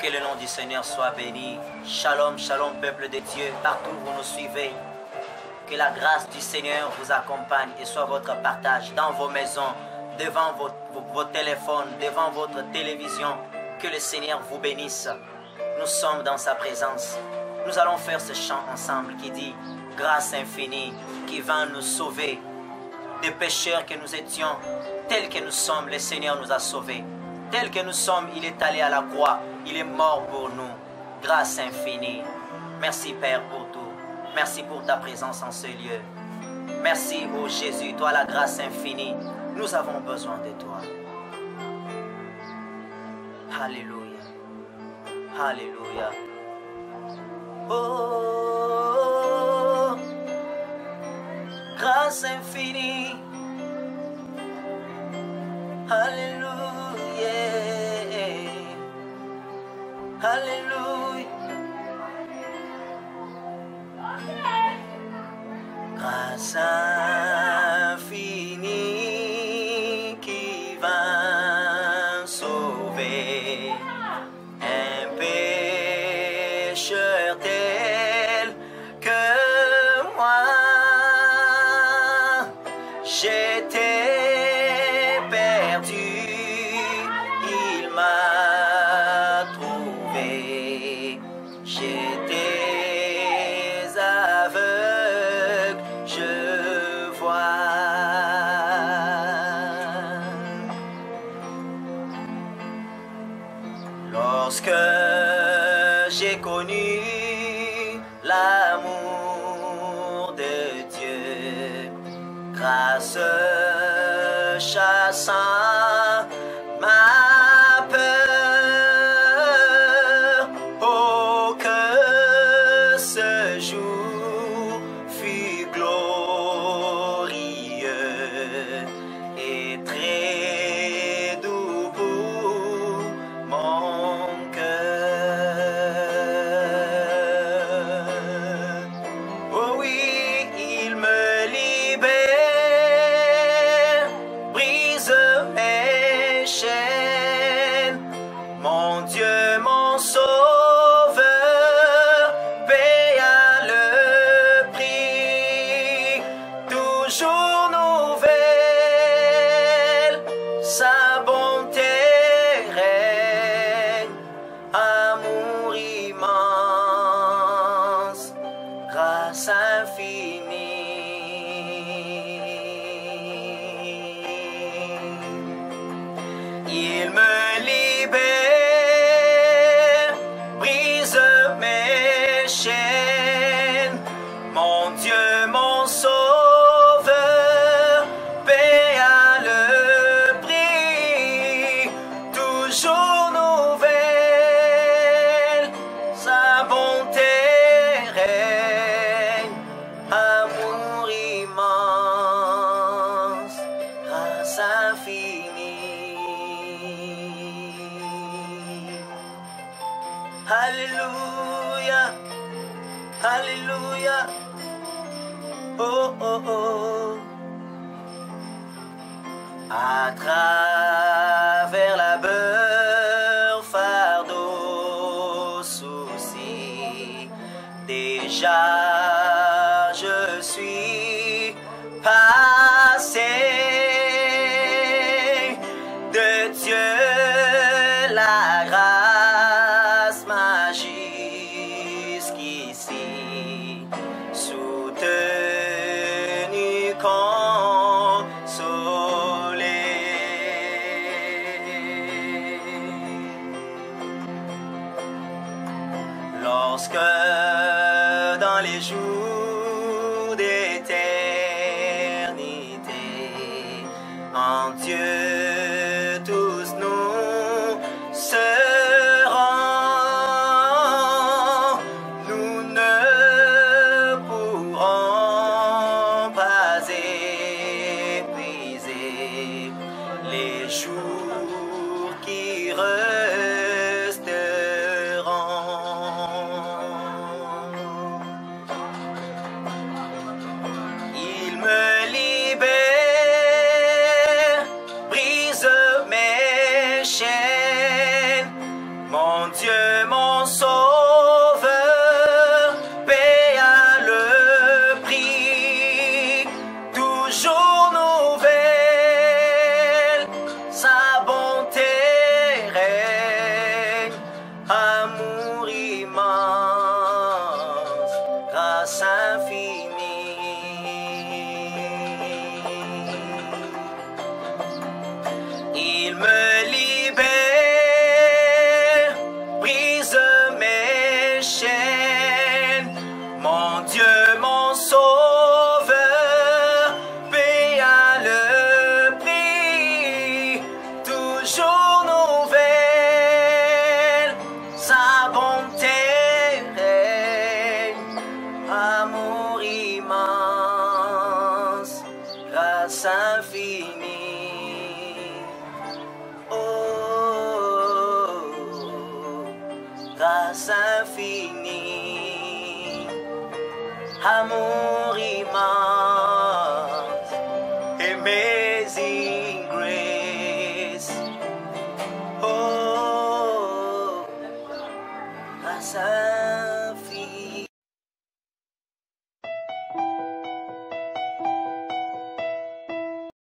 Que le nom du Seigneur soit béni. Shalom, shalom, peuple de Dieu, partout où vous nous suivez. Que la grâce du Seigneur vous accompagne et soit votre partage dans vos maisons, devant vos, téléphones, devant votre télévision. Que le Seigneur vous bénisse. Nous sommes dans sa présence. Nous allons faire ce chant ensemble qui dit Grâce infinie qui va nous sauver des pécheurs que nous étions, tels que nous sommes, le Seigneur nous a sauvés. Tels que nous sommes, il est allé à la croix, il est mort pour nous. Grâce infinie. Merci Père pour tout. Merci pour ta présence en ce lieu. Merci, ô Jésus, toi la grâce infinie. Nous avons besoin de toi. Alléluia. Alléluia. Oh, grâce infinie. Alléluia. Alléluia. Grâce infinie Lorsque j'ai connu l'amour de Dieu, grâce chassant ma Il me Alléluia, oh oh oh. À travers la beurre, fardeau, souci, déjà Lorsque dans les jours d'éternité, en Dieu mon Dieu. Grâce infinie, amour immense,